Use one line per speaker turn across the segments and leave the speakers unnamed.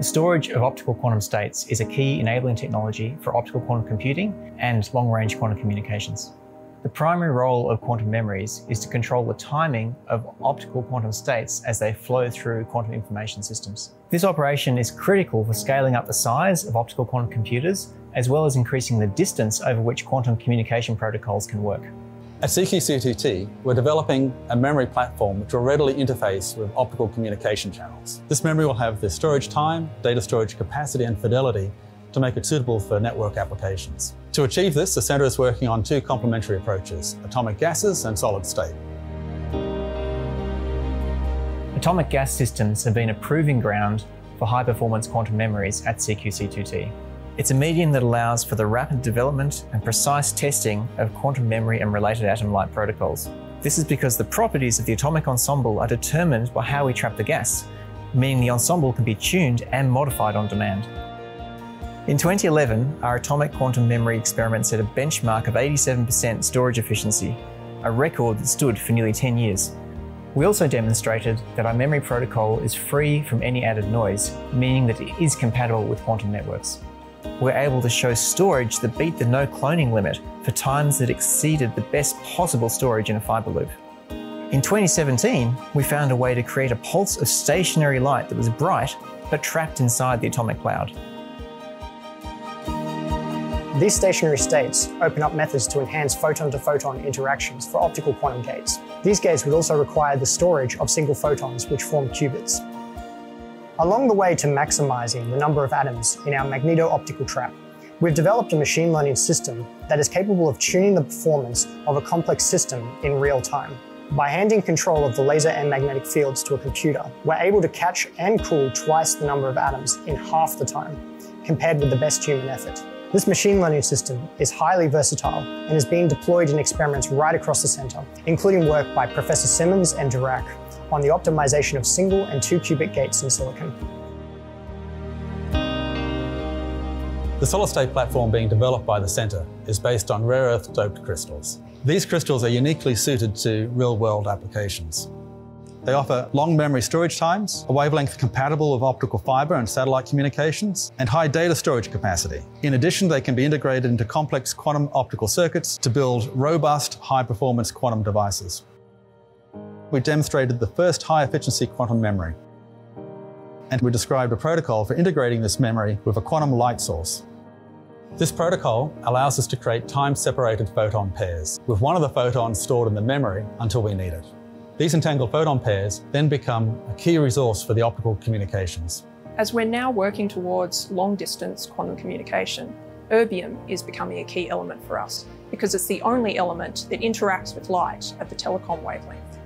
The storage of optical quantum states is a key enabling technology for optical quantum computing and long-range quantum communications. The primary role of quantum memories is to control the timing of optical quantum states as they flow through quantum information systems. This operation is critical for scaling up the size of optical quantum computers, as well as increasing the distance over which quantum communication protocols can work.
At CQC2T, we're developing a memory platform which will readily interface with optical communication channels. This memory will have the storage time, data storage capacity and fidelity to make it suitable for network applications. To achieve this, the Centre is working on two complementary approaches, atomic gases and solid state.
Atomic gas systems have been a proving ground for high-performance quantum memories at CQC2T. It's a medium that allows for the rapid development and precise testing of quantum memory and related atom-light protocols. This is because the properties of the atomic ensemble are determined by how we trap the gas, meaning the ensemble can be tuned and modified on demand. In 2011, our atomic quantum memory experiment set a benchmark of 87% storage efficiency, a record that stood for nearly 10 years. We also demonstrated that our memory protocol is free from any added noise, meaning that it is compatible with quantum networks we're able to show storage that beat the no cloning limit for times that exceeded the best possible storage in a fiber loop. In 2017, we found a way to create a pulse of stationary light that was bright but trapped inside the atomic cloud.
These stationary states open up methods to enhance photon-to-photon -photon interactions for optical quantum gates. These gates would also require the storage of single photons which form qubits. Along the way to maximizing the number of atoms in our magneto-optical trap, we've developed a machine learning system that is capable of tuning the performance of a complex system in real time. By handing control of the laser and magnetic fields to a computer, we're able to catch and cool twice the number of atoms in half the time, compared with the best human effort. This machine learning system is highly versatile and is being deployed in experiments right across the centre, including work by Professor Simmons and Dzurak on the optimization of single and two qubit gates in silicon.
The solid-state platform being developed by the Centre is based on rare earth doped crystals. These crystals are uniquely suited to real-world applications. They offer long memory storage times, a wavelength compatible with optical fiber and satellite communications, and high data storage capacity. In addition, they can be integrated into complex quantum optical circuits to build robust, high-performance quantum devices we demonstrated the first high-efficiency quantum memory. And we described a protocol for integrating this memory with a quantum light source. This protocol allows us to create time-separated photon pairs, with one of the photons stored in the memory until we need it. These entangled photon pairs then become a key resource for the optical communications.
As we're now working towards long-distance quantum communication, erbium is becoming a key element for us because it's the only element that interacts with light at the telecom wavelength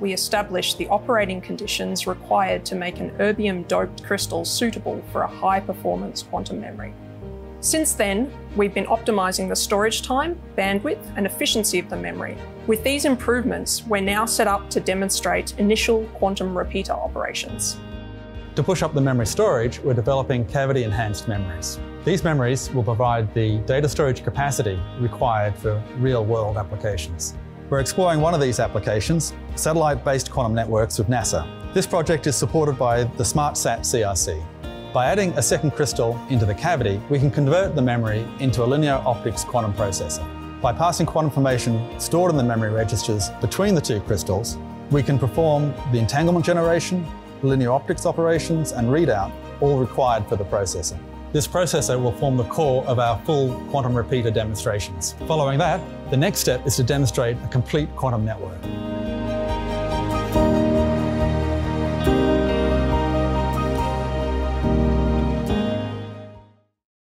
we established the operating conditions required to make an erbium-doped crystal suitable for a high-performance quantum memory. Since then, we've been optimizing the storage time, bandwidth, and efficiency of the memory. With these improvements, we're now set up to demonstrate initial quantum repeater operations.
To push up the memory storage, we're developing cavity-enhanced memories. These memories will provide the data storage capacity required for real-world applications. We're exploring one of these applications, satellite-based quantum networks with NASA. This project is supported by the SmartSat CRC. By adding a second crystal into the cavity, we can convert the memory into a linear optics quantum processor. By passing quantum information stored in the memory registers between the two crystals, we can perform the entanglement generation, linear optics operations, and readout, all required for the processing. This processor will form the core of our full quantum repeater demonstrations. Following that, the next step is to demonstrate a complete quantum network.